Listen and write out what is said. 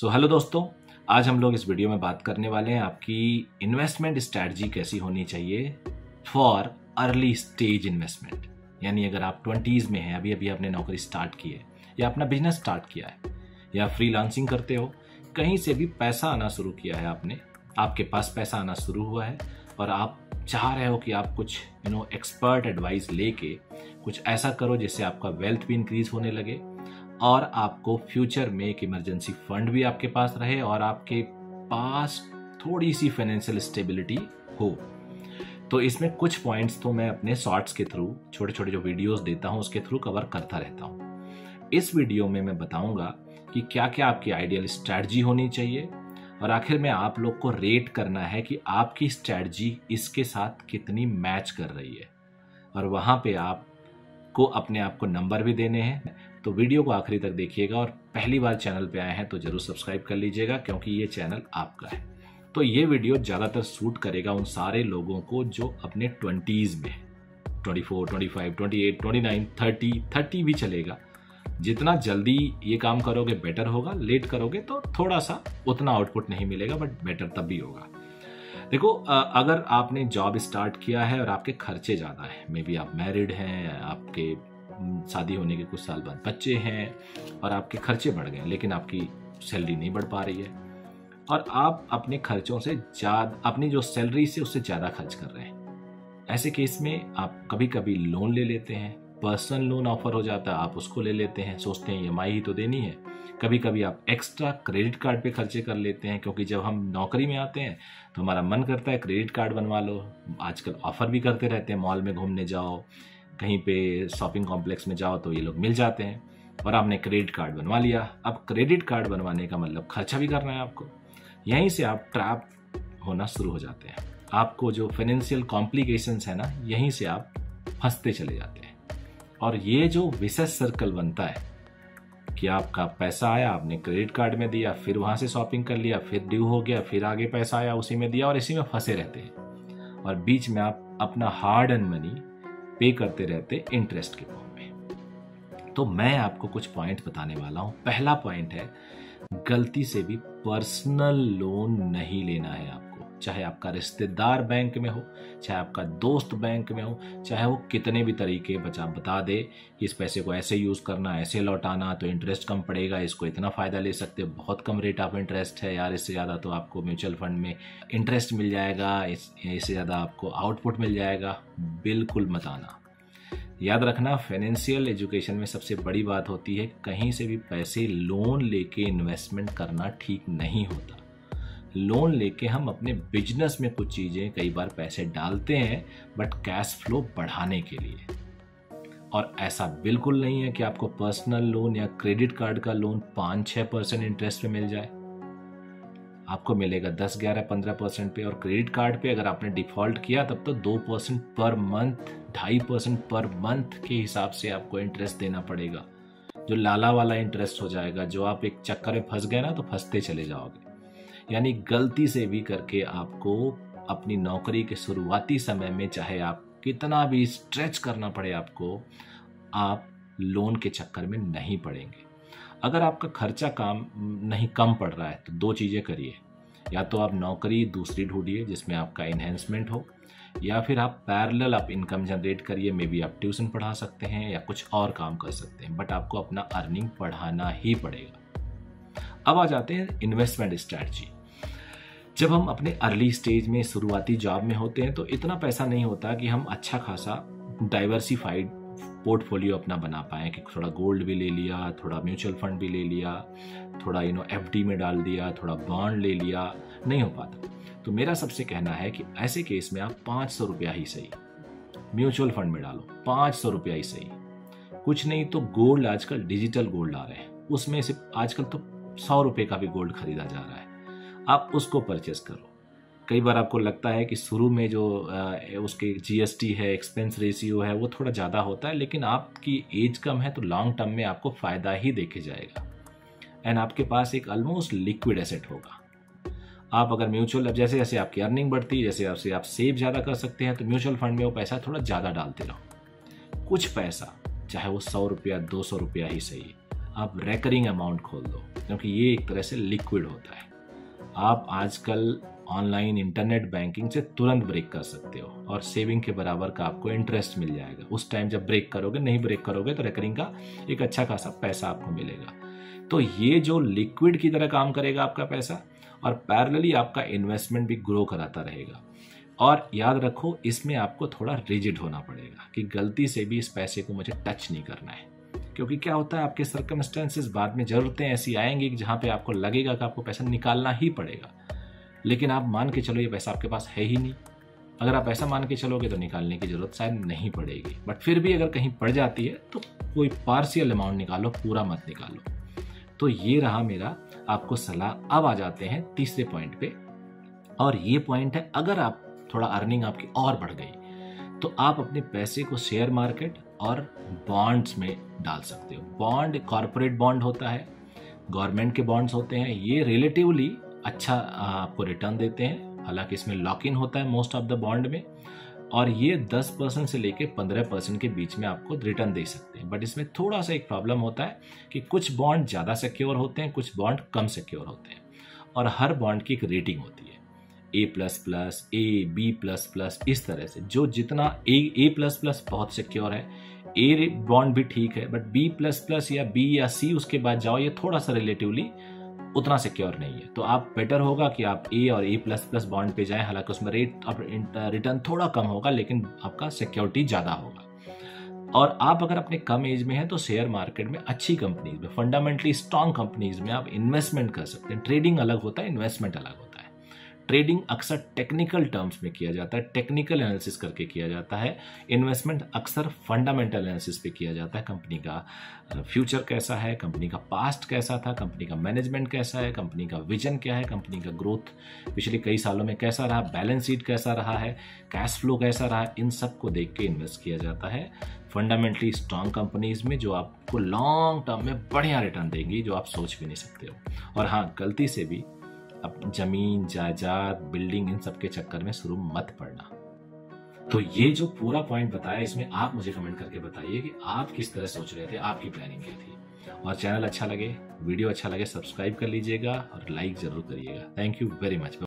सो so, hello दोस्तों आज हम लोग इस वीडियो में बात करने वाले हैं आपकी इन्वेस्टमेंट स्ट्रैटेजी कैसी होनी चाहिए फॉर अर्ली स्टेज इन्वेस्टमेंट यानी अगर आप ट्वेंटीज़ में हैं अभी अभी आपने नौकरी स्टार्ट की है या अपना बिज़नेस स्टार्ट किया है या फ्रीलांसिंग करते हो कहीं से भी पैसा आना शुरू किया है आपने आपके पास पैसा आना शुरू हुआ है और आप चाह रहे हो कि आप कुछ यू नो एक्सपर्ट एडवाइस लेके कुछ ऐसा करो जिससे आपका वेल्थ भी इंक्रीज होने लगे और आपको फ्यूचर में एक इमरजेंसी फंड भी आपके पास रहे और आपके पास थोड़ी सी फाइनेंशियल स्टेबिलिटी हो। तो इसमें कुछ पॉइंट्स तो मैं अपने शॉर्ट्स के थ्रू छोटे छोटे जो वीडियोस देता हूँ, उसके थ्रू कवर करता रहता हूँ। इस वीडियो में मैं बताऊँगा कि क्या क्या आपकी आइडियल स्ट्रैटेजी होनी चाहिए और आखिर में आप लोग को रेट करना है कि आपकी स्ट्रैटेजी इसके साथ कितनी मैच कर रही है। और वहाँ पे आप को अपने आप को नंबर भी देने हैं। तो वीडियो को आखिरी तक देखिएगा और पहली बार चैनल पे आए हैं तो ज़रूर सब्सक्राइब कर लीजिएगा क्योंकि ये चैनल आपका है। तो ये वीडियो ज़्यादातर सूट करेगा उन सारे लोगों को जो अपने ट्वेंटीज़ में twenty four, twenty five, twenty eight, twenty nine, thirty thirty भी चलेगा। जितना जल्दी ये काम करोगे बेटर होगा। लेट करोगे तो थोड़ा सा उतना आउटपुट नहीं मिलेगा बट बेटर तब भी होगा। देखो अगर आपने जॉब स्टार्ट किया है और आपके खर्चे ज़्यादा हैं मे बी आप मैरिड हैं, आपके शादी होने के कुछ साल बाद बच्चे हैं और आपके खर्चे बढ़ गए, लेकिन आपकी सैलरी नहीं बढ़ पा रही है और आप अपने खर्चों से ज़्यादा, अपनी जो सैलरी से उससे ज़्यादा खर्च कर रहे हैं। ऐसे केस में आप कभी कभी लोन ले लेते हैं पर्सनल लोन ऑफ़र हो जाता है, आप उसको ले लेते हैं, सोचते हैं ई ही तो देनी है। कभी कभी आप एक्स्ट्रा क्रेडिट कार्ड पे खर्चे कर लेते हैं, क्योंकि जब हम नौकरी में आते हैं तो हमारा मन करता है क्रेडिट कार्ड बनवा लो। आजकल ऑफ़र भी करते रहते हैं मॉल में घूमने जाओ, कहीं पे शॉपिंग कॉम्प्लेक्स में जाओ तो ये लोग मिल जाते हैं, और आपने क्रेडिट कार्ड बनवा लिया। अब क्रेडिट कार्ड बनवाने का मतलब खर्चा भी करना है आपको। यहीं से आप ट्रैप होना शुरू हो जाते हैं। आपको जो फाइनेंशियल कॉम्प्लिकेशंस है ना, यहीं से आप फंसते चले जाते हैं। और ये जो विशेष सर्कल बनता है, कि आपका पैसा आया, आपने क्रेडिट कार्ड में दिया, फिर वहाँ से शॉपिंग कर लिया, फिर ड्यू हो गया, फिर आगे पैसा आया, उसी में दिया और इसी में फंसे रहते हैं। और बीच में आप अपना हार्ड एंड मनी पे करते रहते इंटरेस्ट के फॉर्म में। तो मैं आपको कुछ पॉइंट बताने वाला हूँ। पहला पॉइंट है, गलती से भी पर्सनल लोन नहीं लेना है आपको। चाहे आपका रिश्तेदार बैंक में हो, चाहे आपका दोस्त बैंक में हो, चाहे वो कितने भी तरीके बचा बता दे कि इस पैसे को ऐसे यूज़ करना, ऐसे लौटाना तो इंटरेस्ट कम पड़ेगा, इसको इतना फ़ायदा ले सकते हो। बहुत कम रेट ऑफ़ इंटरेस्ट है यार, इससे ज़्यादा तो आपको म्यूचुअल फंड में इंटरेस्ट मिल जाएगा इससे ज़्यादा आपको आउटपुट मिल जाएगा। बिल्कुल मत आना। याद रखना फाइनेंशियल एजुकेशन में सबसे बड़ी बात होती है, कहीं से भी पैसे लोन लेके इन्वेस्टमेंट करना ठीक नहीं होता। लोन लेके हम अपने बिज़नेस में कुछ चीज़ें, कई बार पैसे डालते हैं बट कैश फ्लो बढ़ाने के लिए। और ऐसा बिल्कुल नहीं है कि आपको पर्सनल लोन या क्रेडिट कार्ड का लोन पाँच छह परसेंट इंटरेस्ट पे मिल जाए। आपको मिलेगा दस, ग्यारह, पंद्रह परसेंट पे और क्रेडिट कार्ड पे अगर आपने डिफ़ॉल्ट किया, तब तो दो परसेंट पर मंथ ढाई परसेंट पर मंथ के हिसाब से आपको इंटरेस्ट देना पड़ेगा। जो लाला वाला इंटरेस्ट हो जाएगा, जो आप एक चक्कर में फंस गए ना तो फंसते चले जाओगे। यानी गलती से भी करके आपको अपनी नौकरी के शुरुआती समय में चाहे आप कितना भी स्ट्रेच करना पड़े आपको, आप लोन के चक्कर में नहीं पड़ेंगे। अगर आपका खर्चा काम नहीं कम पड़ रहा है तो दो चीज़ें करिए। या तो आप नौकरी दूसरी ढूंढिए, जिसमें आपका इन्हेंसमेंट हो, या फिर आप पैरेलल आप इनकम जनरेट करिए मे बी आप ट्यूशन पढ़ा सकते हैं, या कुछ और काम कर सकते हैं बट आपको अपना अर्निंग बढ़ाना ही पड़ेगा। अब आ जाते हैं इन्वेस्टमेंट स्ट्रैटी जब हम अपने अर्ली स्टेज में शुरुआती जॉब में होते हैं तो इतना पैसा नहीं होता कि हम अच्छा खासा डाइवर्सिफाइड पोर्टफोलियो अपना बना पाए, कि थोड़ा गोल्ड भी ले लिया, थोड़ा म्यूचुअल फंड भी ले लिया, थोड़ा यू नो एफडी में डाल दिया, थोड़ा बॉन्ड ले लिया, नहीं हो पाता। तो मेरा सबसे कहना है कि ऐसे केस में आप पाँच सौ रुपया ही सही म्यूचुअल फंड में डालो, पाँच सौ रुपया ही सही। कुछ नहीं तो गोल्ड आजकल डिजिटल गोल्ड आ रहे हैं, उसमें से आजकल तो सौ रुपये का भी गोल्ड खरीदा जा रहा है। आप उसको परचेस करो। कई बार आपको लगता है कि शुरू में जो उसके जीएसटी है एक्सपेंस रेशियो है, वो थोड़ा ज़्यादा होता है, लेकिन आपकी एज कम है तो लॉन्ग टर्म में आपको फ़ायदा ही देखे जाएगा। एंड आपके पास एक ऑलमोस्ट लिक्विड एसेट होगा। आप अगर म्यूचुअल जैसे जैसे आपकी अर्निंग बढ़ती है, जैसे जैसे आप सेव ज़्यादा कर सकते हैं तो म्यूचुअल फंड में वो पैसा थोड़ा ज़्यादा डालते रहो। कुछ पैसा, चाहे वो सौ रुपया, दो सौ रुपया ही सही, आप रेकरिंग अमाउंट खोल दो, क्योंकि ये एक तरह से लिक्विड होता है। आप आजकल ऑनलाइन इंटरनेट बैंकिंग से तुरंत ब्रेक कर सकते हो और सेविंग के बराबर का आपको इंटरेस्ट मिल जाएगा। उस टाइम जब ब्रेक करोगे, नहीं ब्रेक करोगे तो रेकरिंग का एक अच्छा खासा पैसा आपको मिलेगा। तो ये जो लिक्विड की तरह काम करेगा आपका पैसा और पैरेलली आपका इन्वेस्टमेंट भी ग्रो कराता रहेगा। और याद रखो, इसमें आपको थोड़ा रिजिड होना पड़ेगा कि गलती से भी इस पैसे को मुझे टच नहीं करना है। क्योंकि क्या होता है, आपके सर्कमस्टेंसेज बाद में ज़रूरतें ऐसी आएँगी जहाँ पे आपको लगेगा कि आपको पैसा निकालना ही पड़ेगा। लेकिन आप मान के चलो ये पैसा आपके पास है ही नहीं। अगर आप ऐसा मान के चलोगे तो निकालने की ज़रूरत शायद नहीं पड़ेगी। बट फिर भी अगर कहीं पड़ जाती है तो कोई पार्शियल अमाउंट निकालो, पूरा मत निकालो। तो ये रहा मेरा आपको सलाह। अब आ जाते हैं तीसरे पॉइंट पे। और ये पॉइंट है, अगर आप, थोड़ा अर्निंग आपकी और बढ़ गई तो आप अपने पैसे को शेयर मार्केट और बॉन्ड्स में डाल सकते हो। बॉन्ड कॉरपोरेट बॉन्ड होता है गवर्नमेंट के बॉन्ड्स होते हैं। ये रिलेटिवली अच्छा आपको रिटर्न देते हैं। हालाँकि इसमें लॉक इन होता है मोस्ट ऑफ़ द बॉन्ड में और ये 10 परसेंट से लेके 15 परसेंट के बीच में आपको रिटर्न दे सकते हैं। बट इसमें थोड़ा सा एक प्रॉब्लम होता है कि कुछ बॉन्ड ज़्यादा सिक्योर होते हैं, कुछ बॉन्ड कम सिक्योर होते हैं और हर बॉन्ड की एक रेटिंग होती है। A plus plus A B plus plus इस तरह से। जो जितना ए ए प्लस प्लस बहुत सिक्योर है ए बॉन्ड भी ठीक है बट बी प्लस प्लस या बी या सी उसके बाद जाओ, ये थोड़ा सा रिलेटिवली उतना सिक्योर नहीं है। तो आप बेटर होगा कि आप ए और ए प्लस प्लस बॉन्ड पे जाएँ, हालाँकि उसमें रेट रिटर्न थोड़ा कम होगा, लेकिन आपका सिक्योरिटी ज़्यादा होगा। और आप अगर अपने कम एज में हैं तो शेयर मार्केट में अच्छी कंपनीज़ में फंडामेंटली स्ट्रॉन्ग कंपनीज़ में आप इन्वेस्टमेंट कर सकते हैं। ट्रेडिंग अलग होता है इन्वेस्टमेंट अलग होता है। ट्रेडिंग अक्सर टेक्निकल टर्म्स में किया जाता है, टेक्निकल एनालिसिस करके किया जाता है, इन्वेस्टमेंट अक्सर फंडामेंटल एनालिसिस पे किया जाता है, कंपनी का फ्यूचर कैसा है, कंपनी का पास्ट कैसा था, कंपनी का मैनेजमेंट कैसा है, कंपनी का विजन क्या है, कंपनी का ग्रोथ पिछले कई सालों में कैसा रहा, बैलेंस शीट कैसा रहा है, कैश फ्लो कैसा रहा, इन सबको देख के इन्वेस्ट किया जाता है। फंडामेंटली स्ट्रांग कंपनीज़ में जो आपको लॉन्ग टर्म में बढ़िया रिटर्न देंगी, जो आप सोच भी नहीं सकते हो। और हाँ गलती से भी अब ज़मीन, जायदाद बिल्डिंग इन सब के चक्कर में शुरू मत पड़ना। तो ये जो पूरा पॉइंट बताया, इसमें आप मुझे कमेंट करके बताइए कि आप किस तरह सोच रहे थे, आपकी प्लानिंग क्या थी। और चैनल अच्छा लगे वीडियो अच्छा लगे सब्सक्राइब कर लीजिएगा और लाइक ज़रूर करिएगा। Thank you very much